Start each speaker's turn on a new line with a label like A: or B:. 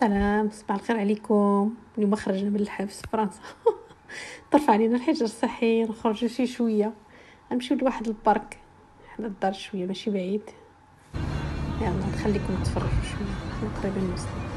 A: سلام صباح الخير عليكم. اليوم خرجنا من الحبس فرنسا. طرف علينا الحجر الصحي نخرجوا شي شوية. نمشيو لواحد البارك حدا الدار شوية ماشي بعيد. يلا نخليكم تفرجوا شوية. قريبين من